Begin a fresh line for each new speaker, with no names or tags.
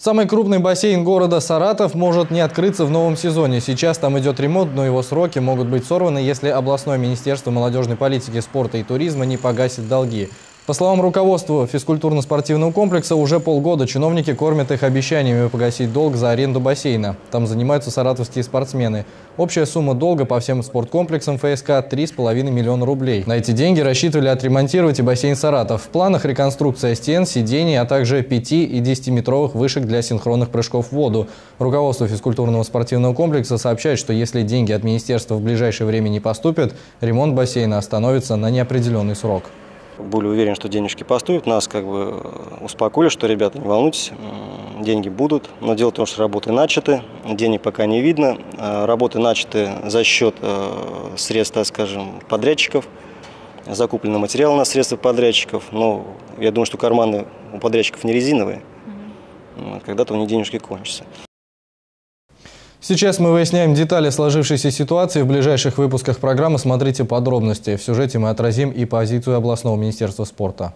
Самый крупный бассейн города Саратов может не открыться в новом сезоне. Сейчас там идет ремонт, но его сроки могут быть сорваны, если областное министерство молодежной политики, спорта и туризма не погасит долги. По словам руководства физкультурно-спортивного комплекса, уже полгода чиновники кормят их обещаниями погасить долг за аренду бассейна. Там занимаются саратовские спортсмены. Общая сумма долга по всем спорткомплексам ФСК – 3,5 миллиона рублей. На эти деньги рассчитывали отремонтировать и бассейн «Саратов». В планах реконструкция стен, сидений, а также 5 и 10-метровых вышек для синхронных прыжков в воду. Руководство физкультурного спортивного комплекса сообщает, что если деньги от министерства в ближайшее время не поступят, ремонт бассейна остановится на неопределенный срок
были уверены, что денежки поступят. Нас как бы э, успокоили, что, ребята, не волнуйтесь, деньги будут. Но дело в том, что работы начаты, денег пока не видно. Э, работы начаты за счет э, средств, так скажем, подрядчиков. Закуплены материалы на средства подрядчиков. Но я думаю, что карманы у подрядчиков не резиновые. Когда-то у них денежки кончатся.
Сейчас мы выясняем детали сложившейся ситуации. В ближайших выпусках программы смотрите подробности. В сюжете мы отразим и позицию областного министерства спорта.